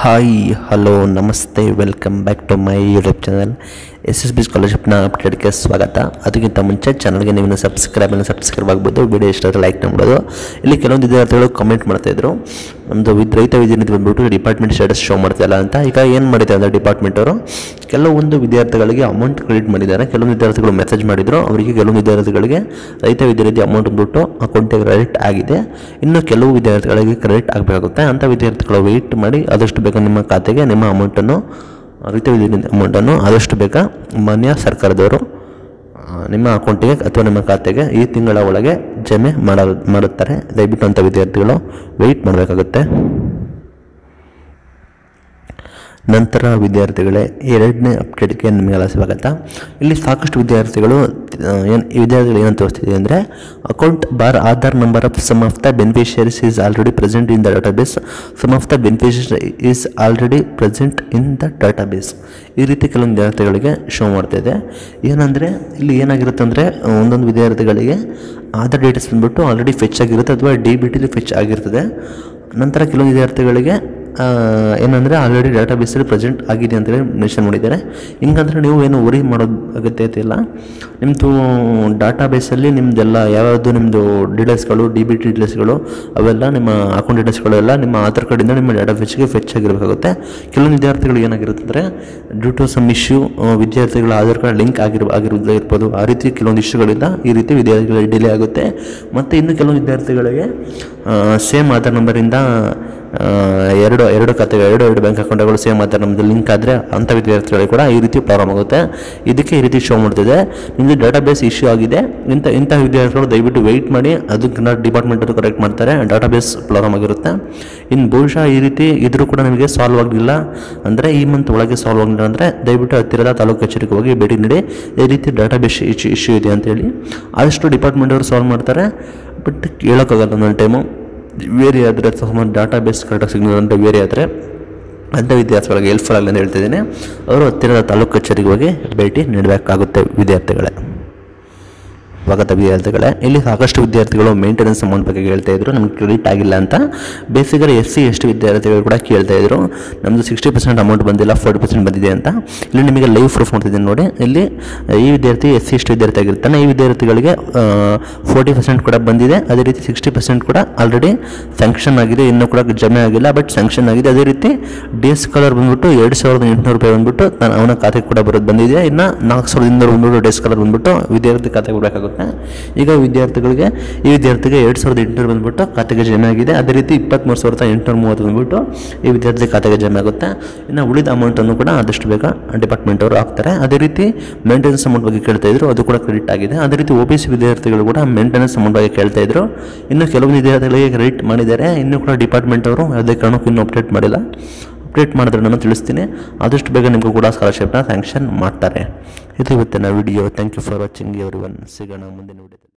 Hi hello ನಮಸ್ತೆ welcome back to my YouTube channel S S B ಸ್ಕಾಲರ್ಶಿಪ್ನ ಅಪ್ಡೇಟ್ಗೆ ಸ್ವಾಗತ. ಅದಕ್ಕಿಂತ ಮುಂಚೆ ಚಾನಲ್ಗೆ ನೀವು ಸಬ್ಸ್ಕ್ರೈಬ್ ಸಬ್ಸ್ಕ್ರೈಬ್ ಆಗ್ಬೋದು ವಿಡಿಯೋ ಇಷ್ಟ ಲೈಕ್ ಮಾಡ್ಬೋದು. ಇಲ್ಲಿ ಕೆಲವೊಂದು ವಿದ್ಯಾರ್ಥಿಗಳು ಕಮೆಂಟ್ ಮಾಡ್ತಾಯಿದ್ರು ನಮ್ಮದು ವಿದ್ ರೈತ ವಿದ್ಯಾರ್ಥಿ ಬಂದ್ಬಿಟ್ಟು ಡಿಪಾರ್ಟ್ಮೆಂಟ್ ಸ್ಟೇಟಸ್ ಶೋ ಮಾಡ್ತಾಯಿಲ್ಲ ಅಂತ. ಈಗ ಏನು ಮಾಡಿದೆ ಅಂದರೆ ಡಿಪಾರ್ಟ್ಮೆಂಟ್ ಅವರು? ಕೆಲವೊಂದು ವಿದ್ಯಾರ್ಥಿಗಳಿಗೆ ಅಮೌಂಟ್ ಕ್ರೆಡಿಟ್ ಮಾಡಿದ್ದಾರೆ. ಕೆಲವೊಂದು ವಿದ್ಯಾರ್ಥಿಗಳು ಮೆಸೇಜ್ ಮಾಡಿದರು. ಅವರಿಗೆ ಕೆಲವೊಂದು ವಿದ್ಯಾರ್ಥಿಗಳಿಗೆ ರೈತ ವಿದ್ಯಾರ್ಥಿ ಅಮೌಂಟ್ ಬಂದ್ಬಿಟ್ಟು ಅಕೌಂಟಿಗೆ ಕ್ರೆಡಿಟ್ ಆಗಿದೆ. ಇನ್ನು ಕೆಲವು ವಿದ್ಯಾರ್ಥಿಗಳಿಗೆ ಕ್ರೆಡಿಟ್ ಆಗಬೇಕಾಗುತ್ತೆ. ಅಂಥ ವಿದ್ಯಾರ್ಥಿಗಳು ವೆಯ್ಟ್ ಮಾಡಿ ಆದಷ್ಟು ಬೇಗ ನಿಮ್ಮ ಖಾತೆಗೆ ನಿಮ್ಮ ಅಮೌಂಟನ್ನು ವಿದ್ಯಾರ್ಥಿ ಅಮೌಂಟನ್ನು ಆದಷ್ಟು ಬೇಗ ಮಾನ್ಯ ಸರ್ಕಾರದವರು ನಿಮ್ಮ ಅಕೌಂಟಿಗೆ ಅಥವಾ ನಿಮ್ಮ ಖಾತೆಗೆ ಈ ತಿಂಗಳ ಒಳಗೆ ಜಮೆ ಮಾಡ ಮಾಡುತ್ತಾರೆ. ದಯವಿಟ್ಟು ಅಂಥ ವಿದ್ಯಾರ್ಥಿಗಳು ವೆಯ್ಟ್ ಮಾಡಬೇಕಾಗುತ್ತೆ. ನಂತರ ವಿದ್ಯಾರ್ಥಿಗಳೇ ಎರಡನೇ ಅಪ್ಡೇಟ್ಗೆ ನಿಮಗೆಲ್ಲ ಸ್ವಾಗತ. ಇಲ್ಲಿ ಸಾಕಷ್ಟು ವಿದ್ಯಾರ್ಥಿಗಳು ಏನು ವಿದ್ಯಾರ್ಥಿಗಳು ಏನಂತ ತೋರಿಸ್ತಿದೆ ಅಂದರೆ, account bar Aadhaar number of some of the beneficiaries is already present in the database. Some of the beneficiary is already present in the database. ಈ ರೀತಿ ಕೆಲವೊಂದು ವಿದ್ಯಾರ್ಥಿಗಳಿಗೆ ಶೋ ಮಾಡ್ತಾಯಿದೆ ಏನಂದರೆ, ಇಲ್ಲಿ ಏನಾಗಿರುತ್ತೆ ಅಂದರೆ, ಒಂದೊಂದು ವಿದ್ಯಾರ್ಥಿಗಳಿಗೆ ಆಧಾರ್ ಡೇಟಸ್ ಬಂದ್ಬಿಟ್ಟು ಆಲ್ರೆಡಿ ಫೆಚ್ ಆಗಿರುತ್ತೆ ಅಥವಾ ಡಿ ಬಿ ಟಿಲಿ ಫೆಚ್ ಆಗಿರ್ತದೆ. ನಂತರ ಕೆಲವೊಂದು ವಿದ್ಯಾರ್ಥಿಗಳಿಗೆ ಏನಂದರೆ ಆಲ್ರೆಡಿ ಡಾಟಾ ಬೇಸಲ್ಲಿ ಪ್ರೆಸೆಂಟ್ ಆಗಿದೆ ಅಂತೇಳಿ ಮೆನ್ಷನ್ ಮಾಡಿದ್ದಾರೆ. ಹಿಂಗಂದ್ರೆ ನೀವು ಏನು ವರಿ ಮಾಡೋದು ಅಗತ್ಯತೆ ಇಲ್ಲ. ನಿಮ್ಮದು ಡಾಟಾ ಬೇಸಲ್ಲಿ ನಿಮ್ಮದೆಲ್ಲ ಯಾವ್ಯಾವುದು ನಿಮ್ಮದು ಡೀಟೇಲ್ಸ್ಗಳು ಡಿ ಬಿ ಡೀಟೇಲ್ಸ್ಗಳು ಅವೆಲ್ಲ ನಿಮ್ಮ ಅಕೌಂಟ್ ಡೀಟೇಲ್ಸ್ಗಳು ಎಲ್ಲ ನಿಮ್ಮ ಆಧಾರ್ ಕಾರ್ಡಿಂದ ನಿಮ್ಮ ಡಾಟಾ ಬೇಸ್ಗೆ ಫೆಚ್ ಆಗಿರಬೇಕಾಗುತ್ತೆ. ಕೆಲವೊಂದು ವಿದ್ಯಾರ್ಥಿಗಳು ಏನಾಗಿರುತ್ತೆ ಅಂದರೆ ಡ್ಯೂ ಟು ಸಮ್ ಇಶ್ಯೂ ವಿದ್ಯಾರ್ಥಿಗಳ ಆಧಾರ್ ಕಾರ್ಡ್ ಲಿಂಕ್ ಆಗಿರ್ ಆಗಿರೋದೇ ಇರ್ಬೋದು ಆ ರೀತಿ ಕೆಲವೊಂದು ಇಶ್ಯೂಗಳಿಂದ ಈ ರೀತಿ ವಿದ್ಯಾರ್ಥಿಗಳಿಗೆ ಡಿಲೇ ಆಗುತ್ತೆ. ಮತ್ತು ಇನ್ನು ಕೆಲವೊಂದು ವಿದ್ಯಾರ್ಥಿಗಳಿಗೆ ಸೇಮ್ ಆಧಾರ್ ನಂಬರಿಂದ ಎರಡು ಎರಡು ಖಾತೆಗಳು ಎರಡು ಎರಡು ಬ್ಯಾಂಕ್ ಅಕೌಂಟ್ಗಳು ಸೇಮ್ ಆದರೆ ನಮ್ಮದು ಲಿಂಕ್ ಆದರೆ ಅಂಥ ವಿದ್ಯಾರ್ಥಿಗಳಿಗೆ ಕೂಡ ಈ ರೀತಿ ಪ್ರಾಬ್ಲಮ್ ಆಗುತ್ತೆ. ಇದಕ್ಕೆ ಈ ರೀತಿ ಶೋ ಮಾಡ್ತಿದೆ. ನಿಮ್ಮದು ಡಾಟಾ ಬೇಸ್ ಇಶ್ಯೂ ಆಗಿದೆ. ಇಂಥ ಇಂಥ ವಿದ್ಯಾರ್ಥಿಗಳು ದಯವಿಟ್ಟು ವೆಯ್ಟ್ ಮಾಡಿ ಅದಕ್ಕೆ ಡಿಪಾರ್ಟ್ಮೆಂಟ್ ಅವರು ಕರೆಕ್ಟ್ ಮಾಡ್ತಾರೆ ಡಾಟಾ ಬೇಸ್ ಪ್ರಾಬ್ಲಮ್ ಆಗಿರುತ್ತೆ. ಇನ್ನು ಬಹುಶಃ ಈ ರೀತಿ ಇದ್ರೂ ಕೂಡ ನಿಮಗೆ ಸಾಲ್ವ್ ಆಗಲಿಲ್ಲ ಅಂದರೆ ಈ ಮಂತ್ ಒಳಗೆ ಸಾಲ್ವ್ ಆಗಲಿಲ್ಲ ಅಂದರೆ ದಯವಿಟ್ಟು ಹತ್ತಿರದ ತಾಲೂಕು ಕಚೇರಿಗೆ ಹೋಗಿ ಭೇಟಿ ನೀಡಿ, ಈ ರೀತಿ ಡಾಟಾ ಬೇಸ್ ಇಶ್ಯೂ ಇದೆ ಅಂತೇಳಿ. ಆದಷ್ಟು ಡಿಪಾರ್ಟ್ಮೆಂಟ್ ಅವರು ಸಾಲ್ವ್ ಮಾಡ್ತಾರೆ ಬಟ್ ಹೇಳೋಕ್ಕಾಗಲ್ಲ ಒಂದೊಂದು ಟೈಮು ವೇರಿ ಆದರೆ ಅಥವಾ ಡಾಟಾ ಬೇಸ್ ಕರೆಕ್ಟಾಗಿ ಸಿಗ್ನಲ್ ಅಂತ ವೇರಿ ಆದರೆ ಅಂಥ ವಿದ್ಯಾರ್ಥಿಗಳಿಗೆ ಹೆಲ್ಪ್ಫುಲ್ ಆಗಲಿ ಅಂತ ಹೇಳ್ತಿದ್ದೀನಿ. ಅವರು ಹತ್ತಿರದ ತಾಲೂಕು ಕಚೇರಿಗೆ ಹೋಗಿ ಭೇಟಿ ನೀಡಬೇಕಾಗುತ್ತೆ ವಿದ್ಯಾರ್ಥಿಗಳೇ. ಸ್ವಾಗತ ವಿದ್ಯಾರ್ಥಿಗಳೇ. ಇಲ್ಲಿ ಸಾಕಷ್ಟು ವಿದ್ಯಾರ್ಥಿಗಳು ಮೇಂಟೆನೆನ್ಸ್ ಅಮೌಂಟ್ ಬಗ್ಗೆ ಕೇಳ್ತಾ ಇದ್ರು. ನಮ್ಗೆ ಕ್ರೆಡಿಟ್ ಆಗಿಲ್ಲ ಅಂತ. ಬೇಸಿಕಲಿ ಎಸ್ ಸಿ, ಎಸ್ ವಿದ್ಯಾರ್ಥಿಗಳು ಕೂಡ ಕೇಳ್ತಾ ಇದ್ರು. ನಮ್ಮದು ಸಿಕ್ಸ್ಟಿ ಪರ್ಸೆಂಟ್ ಅಮೌಂಟ್ ಬಂದಿಲ್ಲ ಫೋರ್ಟಿ ಪರ್ಸೆಂಟ್ ಬಂದಿದೆ ಅಂತ. ಇಲ್ಲಿ ನಿಮಗೆ ಲೈವ್ ಪ್ರೂಫ್ ಮಾಡ್ತಿದ್ದೀನಿ ನೋಡಿ. ಇಲ್ಲಿ, ಈ ವಿದ್ಯಾರ್ಥಿ ಎಸ್ ಸಿ, ಎಸ್ ವಿದ್ಯಾರ್ಥಿ ಆಗಿರ್ತಾನೆ. ಈ ವಿದ್ಯಾರ್ಥಿಗಳಿಗೆ ಫೋರ್ಟಿ ಪರ್ಸೆಂಟ್ ಕೂಡ ಬಂದಿದೆ. ಅದೇ ರೀತಿ ಸಿಕ್ಸ್ಟಿ ಪರ್ಸೆಂಟ್ ಕೂಡ ಆಲ್ರೆಡಿ ಸ್ಯಾಂಕ್ಷನ್ ಆಗಿದೆ. ಇನ್ನೂ ಕೂಡ ಜಮೆ ಆಗಿಲ್ಲ. ಬಟ್ ಸ್ಯಾಂಕ್ಷನ್ ಆಗಿದೆ. ಅದೇ ರೀತಿ ಡೇಸ್ ಕಲರ್ ಬಂದ್ಬಿಟ್ಟು ಎರಡು ಸಾವಿರದ ಎಂಟುನೂರು ರೂಪಾಯಿ ಬಂದ್ಬಿಟ್ಟು ನಾನು ಅವನ ಖಾತೆಗೆ ಕೂಡ ಬರೋದು ಬಂದಿದೆ. ಇನ್ನು ನಾಲ್ಕು ಸಾವಿರದ ಇನ್ನೂರು ಬಂದ್ಬಿಟ್ಟು ಎಸ್ ಕಲರ್ ಬಂದ್ಬಿಟ್ಟು ವಿದ್ಯಾರ್ಥಿ ಖಾತೆಗೆ ಈಗ ವಿದ್ಯಾರ್ಥಿಗಳಿಗೆ, ಈ ವಿದ್ಯಾರ್ಥಿಗೆ ಎರಡು ಸಾವಿರದ ಎಂಟುನೂರು ಬಂದ್ಬಿಟ್ಟು ಖಾತೆಗೆ ಜಮೆ ಆಗಿದೆ. ಅದೇ ರೀತಿ ಇಪ್ಪತ್ತ್ಮೂರು ಸಾವಿರದ ಎಂಟುನೂರ ಮೂವತ್ತು ಬಂದ್ಬಿಟ್ಟು ಈ ವಿದ್ಯಾರ್ಥಿ ಖಾತೆಗೆ ಜಮೆ ಆಗುತ್ತೆ. ಇನ್ನು ಉಳಿದ ಅಮೌಂಟನ್ನು ಕೂಡ ಆದಷ್ಟು ಬೇಗ ಡಿಪಾರ್ಟ್ಮೆಂಟ್ ಅವರು ಹಾಕ್ತಾರೆ. ಅದೇ ರೀತಿ ಮೇಂಟೆನೆನ್ಸ್ ಅಮೌಂಟ್ ಬಗ್ಗೆ ಕೇಳ್ತಾ ಇದ್ರು, ಅದು ಕೂಡ ಕ್ರೆಡಿಟ್ ಆಗಿದೆ. ಅದೇ ರೀತಿ ಒ ಬಿ ಸಿ ವಿದ್ಯಾರ್ಥಿಗಳು ಕೂಡ ಮೇಂಟೆನೆನ್ಸ್ ಅಮೌಂಟ್ ಬಗ್ಗೆ ಕೇಳ್ತಾ ಇದ್ರು. ಇನ್ನು ಕೆಲವು ವಿದ್ಯಾರ್ಥಿಗಳಿಗೆ ಕ್ರೆಡಿಟ್ ಮಾಡಿದ್ದಾರೆ. ಇನ್ನೂ ಕೂಡ ಡಿಪಾರ್ಟ್ಮೆಂಟ್ ಅವರು ಯಾವುದೇ ಕಾರಣಕ್ಕೂ ಇನ್ನೂ ಅಪ್ಡೇಟ್ ಮಾಡಿಲ್ಲ. ಅಪ್ಡೇಟ್ ಮಾಡಿದ್ರೆ ನಾನು ತಿಳಿಸ್ತೀನಿ. ಆದಷ್ಟು ಬೇಗ ನಿಮಗೂ ಕೂಡ ಸ್ಕಾಲರ್ಶಿಪ್ನ ಸ್ಯಾಂಕ್ಷನ್ ಮಾಡ್ತಾರೆ. ಇದು ಇವತ್ತಿನ video thank you for watching everyone ಸಿಗೋಣ ಮುಂದಿನ ವಿಡಿಯೋ